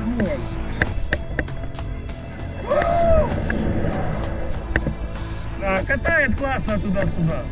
огней. Катает классно туда-сюда.